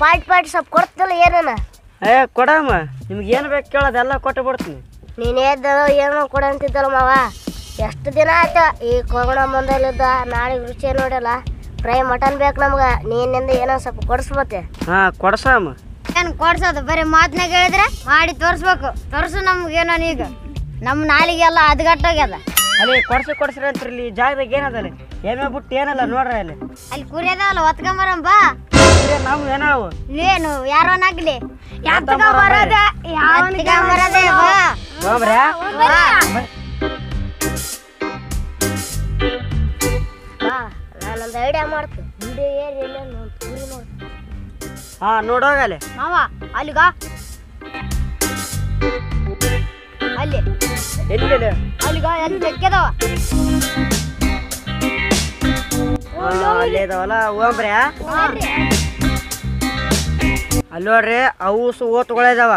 Part pot pot ಸ್ವಲ್ಪ ಕೊಡ್ತಿಲ್ಲ ಏನನ? ಏ ಕೊಡಮ್ಮ. ನಿಮ್ಗೆ ಏನು ಬೇಕು ಕೇಳೋದೆಲ್ಲ ಕೊಟ್ಟು ಬಿಡ್ತೀನಿ. ನೀನೇ ಎದ್ದಳು ಏನೋ ಕೊಡ ಅಂತಿದ್ದಲ್ಲ ಮಾವ. ಎಷ್ಟು ದಿನ ಆಯ್ತು? ಈ ಕೊರೋನಾ ಬಂದಲ್ಲಿದ್ದ ನಾಳೆ ರುಚಿ ನೋಡಲ್ಲ. ಫ್ರೈ ಮಟನ್ ಬೇಕು ನಮ್ಗೆ. ನೀನಿಂದ ಏನೋ ಸ್ವಲ್ಪ ಕೊಡಿಸ್ಬೋತೆ ಹಾಂ ಕೊಡ್ಸಮ್ಮ. ಏನು ಕೊಡ್ಸೋದು? ಬರೀ ಮಾತನಾಗ ಹೇಳಿದ್ರೆ ಮಾಡಿ ತೋರಿಸ್ಬೇಕು. ತೋರ್ಸು ನಮ್ಗೇನೋ ಈಗ ನಮ್ಮ ನಾಲಿಗೆಲ್ಲ ಅದ್ಗಟ್ಟೋಗ್ಯದ. ಅಲ್ಲಿ ಕೊಡ್ಸಿ ಕೊಡ್ಸ್ರಿ ಅಂತ್ರಿ ಇಲ್ಲಿ ಈ ಜಾಗದಾಗ ಏನದಲ್ಲ ಏನೇ ಬಿಟ್ಟು ಏನಲ್ಲ ನೋಡ್ರಿ ಅಲ್ಲಿ. ಅಲ್ಲಿ ಕುರಿಯದಲ್ಲ ಒತ್ಕೊಂಬರಂ ಬಾ. ಇಲ್ಲೇ ನಾವು ಏನಾವು ಏನು ಯಾರೋ ನಗ್ಲಿ. ಬರೋದೆ, ಬರೋದೇ ಬಾ ಹೋಗ್ಬ್ರಾ? ಬಾ ನಾನೊಂದು ಐಡಿಯಾ ಮಾಡ್ತೀನಿ. ವಿಡಿಯೋ ಏರಿ ಇಲ್ಲ ಒಂದು ಕುರಿ ನೋಡಿ. ಹಾಂ ಮಾವ ಅಲ್ಲಿಗ ಅಲ್ಲಿ. ಎಲ್ಲಿ ಅಲ್ಲಿಗ ಎಲ್ಲಿ ಅಲ್ಲಿ ಇದಾವಲ್ಲ ಅಲ್ಲಿ ನೋಡ್ರಿ ಅವು ಓತ್ಗಳಿದಾವ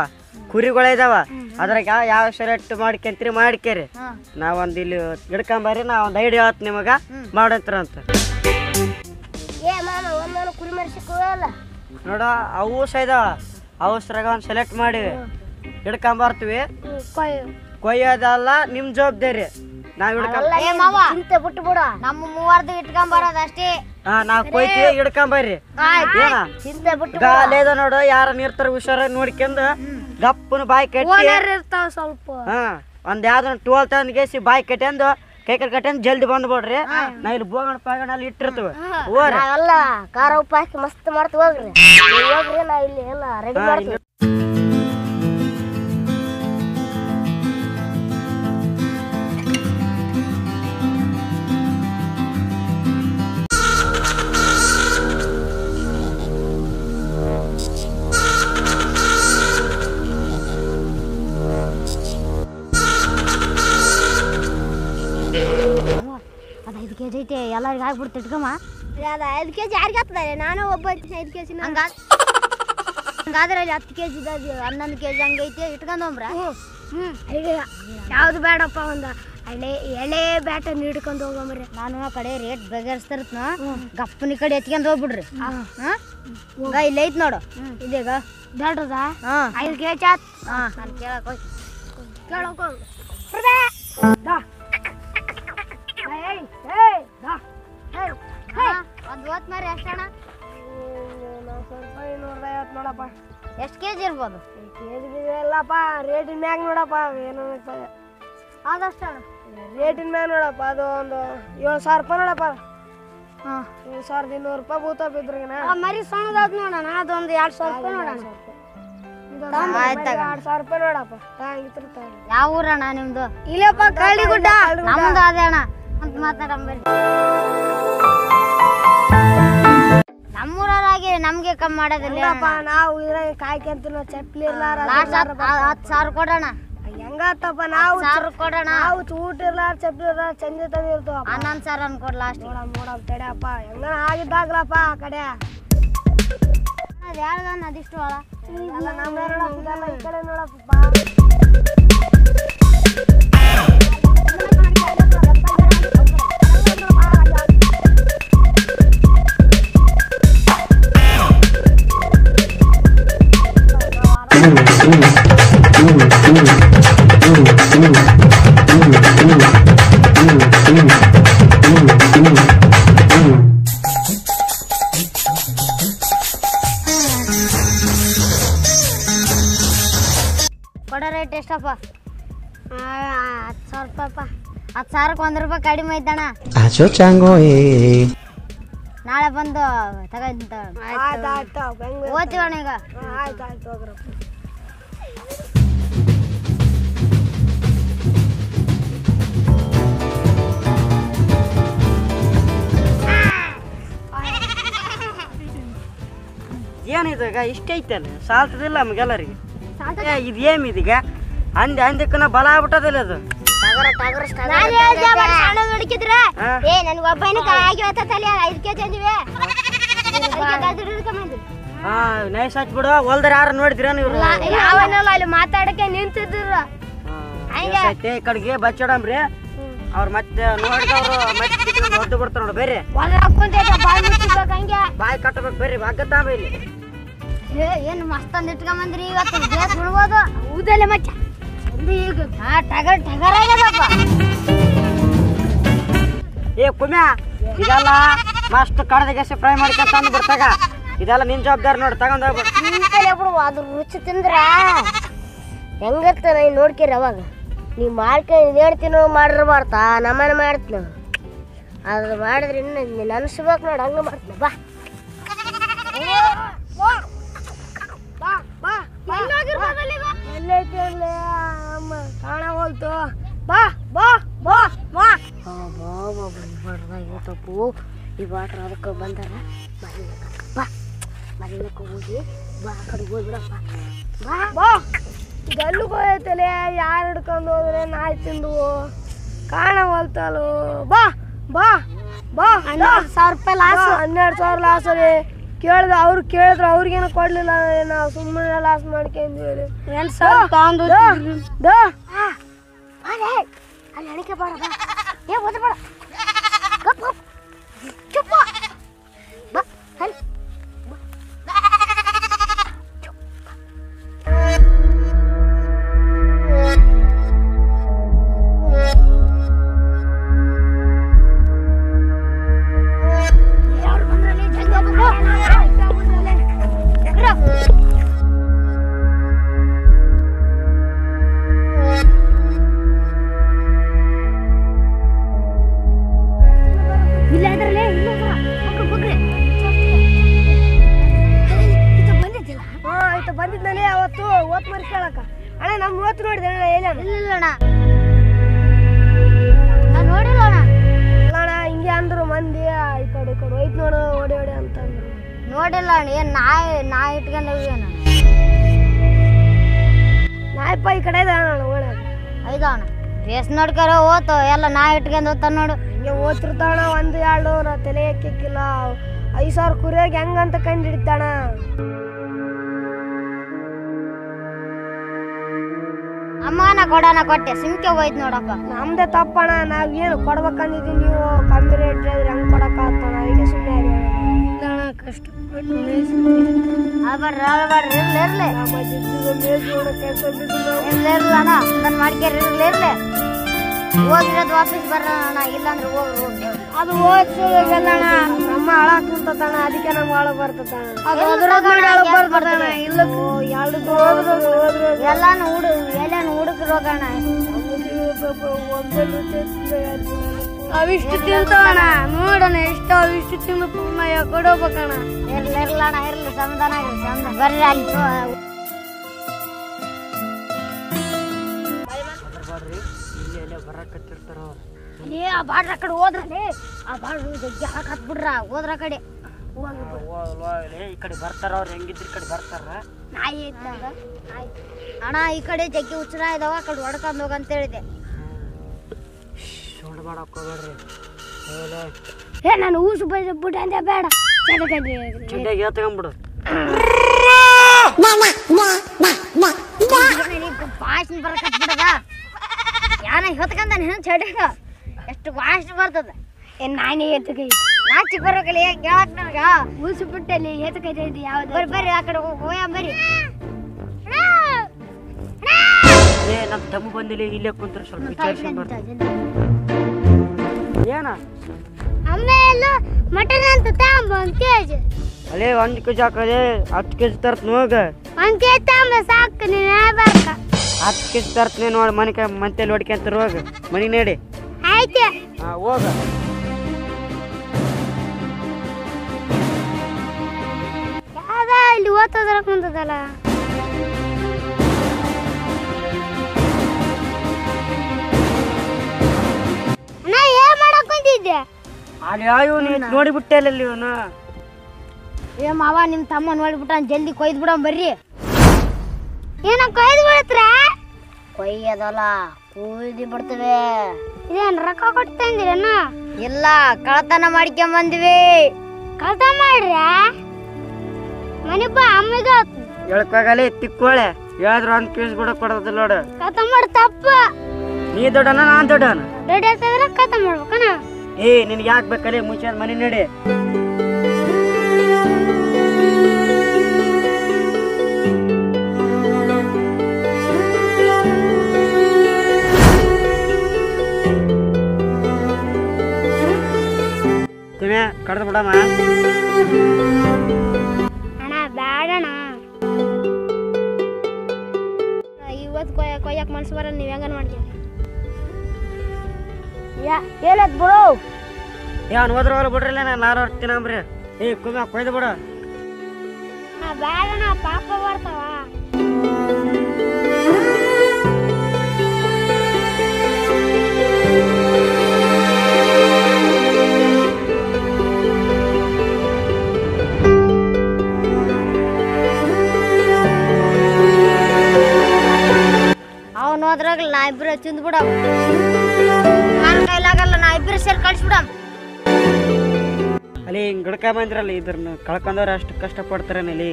ಕುರಿಗಳಿದಾವ ಅದ್ರಾಗ ಯಾವ ಶರ್ಟ್ ಸೆಲೆಕ್ಟ್ ಮಾಡ್ಕೊಂತೀರಿ ಮಾಡ್ಕೇರಿ. ನಾವೊಂದು ಇಲ್ಲಿ ಹಿಡ್ಕೊಂಬರ್ರಿ ನಾ ಒಂದು ಐಡಿಯಾ ಆತ್ ನಿಮಗೆ. ಮಾಡಂತ್ರ ಅಂತ ನೋಡ ಅವು ಸಹ ಇದಾವ. ಅವಸರಾಗ ಒಂದು ಸೆಲೆಕ್ಟ್ ಮಾಡಿವಿ ಹಿಡ್ಕೊಂಬರ್ತೀವಿ. ಕೊಯ್ಯೋದಲ್ಲ ನಿಮ್ಮ ಜವಾಬ್ದಾರಿ. ನಾವು ಹಿಡ್ಕೊಂಡ್ ಏ ಮಾವ. ಚಿಂತೆ ಬಿಟ್ಟು ಬಿಡ ನಮ್ಮ ಮೂವರ್ದು ಇಟ್ಕೊಂಬರೋದು ಅಷ್ಟೇ. ಹಾ ನಾವ್ ಕೊಯ್ತೀವಿ ಹಿಡ್ಕೊಂಬರ್ರಿ ಏನ? ಚಿಂತೆ ಬಿಟ್ಟು ಗಾಲೇದ ನೋಡು ಯಾರ ನಿರ್ತಾರ ಹುಷಾರ ನೋಡ್ಕೊಂಡು ಗಪ್ಪನ ಬಾಯಿ ಕಟ್ಟಿ ಇರ್ತಾವ ಸ್ವಲ್ಪ. ಹಾ ಒಂದ್ ಯಾವ್ದನ್ನ ಟೋಲ್ ತಂದ್ ಗೇಸಿ ಬಾಯಿ ಕಟ್ಕೊಂಡು ಕೈ ಕಟ್ ಕಟ್ಕೊಂಡು ಜಲ್ದಿ ಬಂದ್ಬಿಡ್ರಿ ನಾ ಇಲ್ಲಿ ಬೋಗಣ ಪಾಗಣ ಅಲ್ಲಿ ಇಟ್ಟಿರ್ತೀವಿ. ಓ ಅಲ್ಲಾ ಖಾರ ಉಪ್ಪು ಹಾಕಿ ಮಸ್ತ್ ಮಾಡ್ತೀವಿ ಹೋಗ್ರಿ. ಹೋಗ್ರಿ ನಾ ಇಲ್ಲಿ ಎಲ್ಲ ರೆಡಿ ಮಾಡ್ತೀವಿ. ಎಲ್ಲರಿಗೆ ಆಗ್ಬಿಡ್ತು ಇಟ್ಕಮ್ಮ ಅದು ಐದು ಕೆ ಜಿ ಯಾರಿಗೆ ಆಗ್ತದೆ ನಾನು ಒಬ್ಬ ಐದು ಕೆ ಜಿ ಹಂಗ ಹಂಗಾದ್ರೆ ಅಲ್ಲಿ ಹತ್ತು ಕೆ ಜಿ ಹನ್ನೊಂದು ಕೆ ಜಿ ಹಂಗೈತೆ ಇಟ್ಕೊಂಡೊಂಬ್ರ ಈಗ ಯಾವ್ದು ಬೇಡಪ್ಪ ಒಂದು ಎಳೆ ಎಳೆ ಬ್ಯಾಟ ಹಿಡ್ಕೊಂಡು ಹೋಗಂಬ್ರಿ ನಾನು ಆ ಕಡೆ ರೇಟ್ ಬಗೆಹರಿಸ್ತಿರ್ತ ಗಪ್ಪನ ಕಡೆ ಎತ್ಕೊಂಡು ಹೋಗ್ಬಿಡ್ರಿ. ಹಾಂ? ಇಲ್ಲ ಐತ್ ನೋಡು. ಇದೀಗ ದೊಡ್ಡದ ಹಾಂ. ಐದು ಕೆ ಜಿ ಆತ್ ಹಾಂ ನಾನು ಕೇಳಕ್ಕೆ ಹೋಗಿ. ಕೇಳೋಕೋ ಒಂದು ಹೊತ್ತು ಮಾರಿ ಎಷ್ಟಣ ಸ್ವಲ್ಪ ಇನ್ನೂರ ಐವತ್ತು ನೋಡಪ್ಪ ಎಷ್ಟು ಕೆ ಜಿ ಇರ್ಬೋದು? ಕೆ ಜಿ ಇಲ್ಲಪ್ಪ ರೇಟಿನ ಮ್ಯಾಗ ನೋಡಪ್ಪ ಏನು ಆದಷ್ಟು ಅಣ್ಣ ರೇಟಿನ ಮ್ಯಾಗ ನೋಡಪ್ಪ ಅದು ಒಂದು ಏಳು ಸಾವಿರ ರೂಪಾಯಿ ನೋಡಪ್ಪ ಹಾಂ ಏಳು ಸಾವಿರದ ಇನ್ನೂರು ರೂಪಾಯಿ ಭೂತ ಬಿದ್ರಿಗಿನ ಮರಿ ಸಣ್ಣದಾದ್ ನೋಡೋಣ ಅದೊಂದು ಎರಡು ಸಾವಿರ ರೂಪಾಯಿ ನೋಡೋಣ ಎರಡು ಸಾವಿರ ರೂಪಾಯಿ ನೋಡಪ್ಪ ತಾಗಿತ್ತಿರ್ತಾರೆ ಯಾವ ಊರಣ್ಣ ನಿಮ್ದು? ಇಲ್ಲಪ್ಪ ಕಳ್ಳಿಗುಡ್ಡ. ನಮ್ದು ಅದೇ ಅಣ್ಣ ಅಂತ ಮಾತಾಡಂಬರಿ ನಮ್ಗೆ ಕಮ್ಮಿ ಮಾಡೋದಿಲ್ಲ ಹೆಂಗಪ್ಪ ನಾವು ಇದ್ರಾಗ ಕಾಯ್ಕೊಂತೀವಿ ನಾವು ಚಪ್ಪಲಿ ಇರ್ಲಾರ ಲಾಸ್ಟ್ ಹತ್ತು ಸಾವಿರ ಕೊಡೋಣ. ಹೆಂಗತ್ತಪ್ಪ ನಾವು ಸಾವಿರ ಕೊಡೋಣ. ನಾವು ಚೂಟ್ ಇರ್ಲಾರ ಚಪ್ಪಲಿ ಇರ್ಲಾರ ಚಂದ ತಂದಿರ್ತೀವಪ್ಪ ಹನ್ನೊಂದು ಸಾವಿರ ಅನ್ಕೊಡ್ ಲಾಸ್ಟ್ ನೋಡಮ್ ನೋಡಮ್ ತಡೆಯಪ್ಪ ಹೆಂಗ ಆಗಿದ್ದಾಗ್ಲಪ್ಪ ಆ ಕಡೆ. ಅದು ಅದಿಷ್ಟು ಅಲ್ಲ ನಮ್ಮ ಈ ಕಡೆ ನೋಡಪ್ಪ. ರೇಟ್ ಎಷ್ಟಪ್ಪ ಹತ್ತು ಸಾವಿರ ರೂಪಾಯಪ್ಪ ಹತ್ತು ಸಾವಿರಕ್ಕೆ ಒಂದು ರೂಪಾಯಿ ಕಡಿಮೆ eh. ನಾಳೆ ಬಂದು ತಗೊಂತ ಓದ್ತೀವಣ್ಣ ಈಗ? ಏನಿದಾಗ ಇಷ್ಟ ಐತಲ್ಲ ಸಾಲ್ತದಿಲ್ಲ ನಮಗೆಲ್ಲರಿಗೆ. ಇದು ಏಮ್ ಇದೀಗ? ಅಂದೆ ಅಂದಕ್ಕನ ಬಲ ಆಗ್ಬಿಟ್ಟದಿಲ್ಲ ಅದು. ಹುಡುಕಿದ್ರೆ. ಹಾ? ಏ ನನ್ಗೆ ಒಬ್ಬನ ಆಗಿ ಹೊತ್ತಲ್ಲಿ ಐದು ಕೆ ಜಿ ಅಂದಿವೆ ಹಾ. ನೈಸ್ ಹಚ್ಬಿಡು ಹೊಲ್ದಾರ ಯಾರು ನೋಡಿದ್ರಿ ಇವ್ರು ಯಾವನಲ್ಲ ಅಲ್ಲಿ ಮಾತಾಡಕ್ಕೆ ನಿಂತಿದ್ರು. ಐತೆ ಈ ಕಡೆಗೆ ಬಚ್ಚಡಮ್ರಿ ಅವ್ರು ಮತ್ತೆ ನೋಡಿದವ್ರು ಮತ್ತೆ ಹೊದ್ದು ನೋಡಿ ಬೇರೆ. ಬಾಯಿ ಮುಚ್ಚಿಬೇಕು ಹಂಗೆ. ಬಾಯಿ ಕಟ್ಟಬೇಕು ಬರ್ರಿ ಬಾಗತ್ತಾಮ ಇಲ್ಲಿ. ಏ ಏನು ಮಸ್ತ್ ಅಂದ್ ಇಟ್ಕೊಂಬಂದ್ರಿ ಇವತ್ತು. ಬಿಡ್ಬೋದು. ಊದಲ್ಲೇ ಮಚ್ಚ ಏ ಕುಮ್ಯಾ ಇದೆಲ್ಲ ಮಸ್ತ್ ಕಡದ ಗೆಸಿ ಫ್ರೈ ಮಾಡ್ಕೊಂತ ಅಂದ್ ಬಿಡ್ತಾಗ. ಇದೆಲ್ಲ ನಿನ್ ಜವಾಬ್ದಾರಿ ನೋಡಿ ತಗೊಂಡ್ ಹೋಗ್ಬಿಡು. ಅದ್ರ ರುಚಿ ತಿಂದ್ರ? ಹೆಂಗತ್ತ ನೀ ನೋಡ್ಕಿರ ಅವಾಗ. ನೀ ಮಾಡ್ಕೊಂಡು ಹೇಳ್ತೀನೋ ಮಾಡಿರ್ಬಾರ್ದ ನಮ್ಮನೆ ಮಾಡ್ತೀನಿ. ಅದು ಮಾಡಿದ್ರೆ ಇನ್ನು ನೀನು ಅನ್ಸ್ಬೇಕು ನೋಡಿ ಹಂಗೆ ಮಾಡ್ತೀನಿ ಬಾ ಎಲ್ಲೈತಿ ಅಲ್ಲಿ ಅಮ್ಮ ಕಾಣವಲ್ತು ಬಾ ಬಾ ಬಾ ಬರ್ದಾಗಿತ್ತಪ್ಪು ಈ ವಾಟ್ರ್ ಅದಕ್ಕೆ ಬಂದಾರ. ಮರಿಲಕ್ಕ ಬಾ ಮರಿಲಕ್ಕ ಹೋಗಿ ಬಾ ಆ ಕಡೆ ಹೋಗ್ಬಿಡಪ್ಪ ಬಾ. ಬಾ. ಗಲ್ಲು ಹೋಯ್ತಲೆ ಯಾರು ಹಿಡ್ಕೊಂಡು ಹೋದ್ರೆ ನಾಯಿ ತಿಂದು? ಕಾಣವಲ್ತಲು ಬಾ ಬಾ ಬಾ ಹನ್ನೆರಡು ಸಾವಿರ ರೂಪಾಯಿ ಲಾಸ್ ಹನ್ನೆರಡು ಸಾವಿರ ಲಾಸ್ ರೀ. ಕೇಳಿದ್ರು ಅವ್ರು ಕೇಳಿದ್ರು ಅವ್ರಿಗೇನು ಕೊಡ್ಲಿಲ್ಲ ನಾವು ಸುಮ್ಮನೆ ಲಾಸ್ ಮಾಡ್ಕೊಂಡ್ವಿ ಎಂಟು ಸಾವಿರ ತಗೊಂಡು ಅಲ್ಲಿ ಅಡಿಕೆ ಬೇಡ ಬಾ ಏ ಓದ್ರ ಬೇಡ ಗಪ್ ನೋಡಿಲ್ಲ ಏನು ನಾಯಿ ನಾಯಿ ಇಟ್ಕೊಂಡು ನಾಯಪ್ಪ ಈ ಕಡೆ ಇದೆ ಬೇಸ್ ಓಡ್ಯಾಗ ಐದು ಅಣ್ಣ. ರೇಸ್ ನೋಡ್ಕಾರ ಓತ ಎಲ್ಲ ನಾಯಿ ಇಟ್ಕೊಂಡು ಹೋಗ್ತಾನ ನೋಡು. ಹಿಂಗೆ ಓದ್ತಿರ್ತಾಣ ಒಂದು ಎರಡು ನಾ ತಲೆ ಎಕ್ಕಿಕ್ಕಿಲ್ಲ. ಐದು ಸಾವಿರ ಕುರಿಯಾಗ ಹೆಂಗಂತ ಕಂಡು ಹಿಡಿತಾಣ ಅಮ್ಮನ ಕೊಡೋಣ ಕೊಟ್ಟೆ ಸಿಂಕೆ ಹೋಯ್ತು ನೋಡಪ್ಪ. ನಮ್ದೇ ತಪ್ಪಣ ನಾವು ಏನು ಕೊಡ್ಬೇಕಂದಿದ್ದೀನಿ ನೀವು ಕಮ್ಮಿ ರೇಟ್ ಹೆಂಗ್ ಕೊಡಕ್ಕಾಗ್ತಾನ ಈಗ ಸುಮ್ಮನೆ ಕಷ್ಟಪಟ್ಟು ಹೋಗಿರೋದು ವಾಪಸ್ ಇಲ್ಲಾಂದ್ರೆ ಅದು ನಮ್ಮ ಹಾಳಾಗ್ ಕುಂತತಣ ಅದಕ್ಕೆ ನಮ್ಗೆ ಹಾಳು ಬರ್ತತಣ ಬರ್ತತಣ ಇಲ್ಲ ಎರಡು ಎಲ್ಲಾನು ಹುಡು ಎಲ್ಲಾನು ಹುಡುಕ್ರು ಹೋಗೋಣ. ಅವಿಷ್ಟು ತಿಂತವಣ ನೋಡಣ, ಎಷ್ಟು ಅವಿಷ್ಟು ತಿಂದು ಪೂರ್ಣ ಕೊಡೋಬೇಕಣ ಇರ್ಲಿ ಇರ್ಲಣ ಇರ್ಲಿ ಸಮಾಧಾನ ಆಗ್ರಿ ಸಮಾಧಾನ ಬರ್ರಿ ಅಲ್ಲಿ. ಬರಕತ್ತಿರ್ತಾರ ಏ ಆ ಬಾಡ್ರ ಆ ಕಡೆ ಹೋದ್ರಲ್ಲಿ ಆ ಬಾಡ್ರು ಜಗ್ಗಿ ಹಾಕತ್ ಬಿಡ್ರ ಹೋದ್ರ ಆ ಕಡೆ. ಈ ಕಡೆ ಬರ್ತಾರ ಅವ್ರು ಹೆಂಗಿದ್ರು ಈ ಕಡೆ ಬರ್ತಾರ ನಾಯಿ ಇದ್ದಾಗ ಅಣ್ಣ, ಈ ಕಡೆ ಜಗ್ಗಿ ಉಚ್ಚರ ಇದಾವ, ಆ ಕಡೆ ಹೊಡ್ಕೊಂಡ್ ಹೋಗಂತ ಹೇಳಿದೆ. ಸುಳ್ಳು ಮಾಡಕ್ ಹೋಗ್ಬೇಡ್ರಿ. ಏ ನಾನು ಊಸು ಬೈದ ಬಿಟ್ಟು ಅಂದೆ ಬೇಡ. ಚಂಡಿಯಾಗಿ ಹೇಳ್ತಗೊಂಬಿಡು ವಾಸನೆ ಬರಕತ್ ಬಿಡದ? ಯಾನ ಹೊತ್ಕಂದ ಚಡಿಗ ಎಷ್ಟು ವಾಸನೆ ಬರ್ತದ? ಏ ನಾನೇ ಎತ್ತಕೈ ನಾಚಿ ಬರೋಕಲ್ಲ ಕೇಳಕ್ ನನಗ. ಊಸು ಬಿಟ್ಟಲ್ಲಿ ಎತ್ತಕೈತೆ ಯಾವ್ದು? ಬರ್ರಿ ಬರ್ರಿ ಆ ಕಡೆ ಹೋಯ ಬರ್ರಿ. ಏ ನಮ್ಮ ತಮ್ಮ ಬಂದಿಲ್ಲ ಇಲ್ಲೇ ಕುಂತ್ರ ಸ್ವಲ್ಪ ವಿಚಾರಿಸ್ಕೊಂಡ್ ಬರ್ತೀನಿ. ಏನ? ಎಲ್ಲ ಮಟನ್ ಅಂತ ತಾಂಬ ಒಂದ್ ಕೆಜಿ ಅಲ್ಲೇ ಒಂದ್ ಕೆಜಿ ಹಾಕದೆ ಹತ್ತು ಕೆಜಿ ತರ್ತ ನೋಗ ಒಂದ್ ಕೆಜಿ ತಾಂಬ ಸಾಕು ನೀನು ಹೇಳ್ಬೇಕ. ಹತ್ತು ಕೆಜಿ ತರ್ತೀನಿ ನೋಡಿ ಮನೆ ಕೈ ಮಂತೆ ಹೊಡ್ಕೊಂತ ಹೋಗ. ಮನೆ ನೋಡಿ. ಆಯ್ತು. ಹಾ ಹೋಗ. ಯಾವ್ದ ಇಲ್ಲಿ ಓದ್ತದ್ರ ಕುಂತದಲ್ಲ ಮಾಡಕ್ ಕುಂತಿದ್ದೆ ಅಲ್ಲಿ ಯಾವ ನೋಡಿಬಿಟ್ಟೆ ಅಲ್ಲ ಇವನು. ಏ ಮಾವ ನಿಮ್ ತಮ್ಮ ನೋಡಿಬಿಟ್ಟ ಜಲ್ದಿ ಕೊಯ್ದು ಬಿಡೋಣ ಬರ್ರಿ. ಏನ ಕೊಯ್ದು ಬಿಡತ್ರ ಕೊಯ್ಯದಲ್ಲ ಕುಯ್ದು ಬಿಡ್ತವೆ. ಇದೇನ್ ರೊಕ್ಕ ಕೊಟ್ಟು ತಂದಿರಣ್ಣ ಇಲ್ಲ ಕಳತನ ಮಾಡ್ಕೊಂಡ್ ಬಂದ್ವಿ ಕಳ್ತ ಮಾಡ್ರ ಮನೆ ಬಾ ಅಮ್ಮಿಗ ಹೇಳ್ಕಾಗಲಿ ತಿಕ್ಕೋಳೆ ಹೇಳಿದ್ರು ಒಂದ್ ಪೀಸ್ ಕೂಡ ಕೊಡೋದಿಲ್ಲ ನೋಡು. ಕಳ್ತ ಮಾಡ ತಪ್ಪ. ನೀ ದೊಡ್ಡನ ನಾನ್ ದೊಡ್ಡನ. ರೆಡಿ ಆಗ್ತದ್ರ ಕಳ್ತ ಮಾಡ್ಬೇಕಣ್ಣ ಏ ನಿನ್ಗೆ ಯಾಕೆ ಬೇಕಲ್ಲಿ ಮುಂಚೆ ಮನೆ ನಡೆ? ಕಡ್ದು ಬಿಡಮ್ಮ. ಯಾ ಹೇಳತ್ ಬಿಡು. ಏನು ಅವ್ನು ಹೋದ್ರ ಹೋಗ್ಲಿ ಬಿಡ್ರಲ್ಲ ನಾನು ನಾರು ಹೊರ್ತೀನಂಬ್ರಿ ಏ ಕುಮ ಕೊಯ್ದು ಬಿಡು. ಬ್ಯಾಡಣ್ಣ ಪಾಪ ಬರ್ತಾವ. ಅವನು ಹೋದ್ರಾಗ ನಾ ಇಬ್ಬರು ತಿಂದು ಬಿಡಮ್ ಸೇರಿ ಕಳಿಸ್ಬಿಡಮ್. ಅಲ್ಲಿ ಹಿಂಗ್ ಗಿಡಕ ಬಂದ್ರಲ್ಲ ಇದ್ರನ್ನ ಕಳ್ಕೊಂಡವ್ರು ಅಷ್ಟು ಕಷ್ಟ ಪಡ್ತಾರೇನಲ್ಲಿ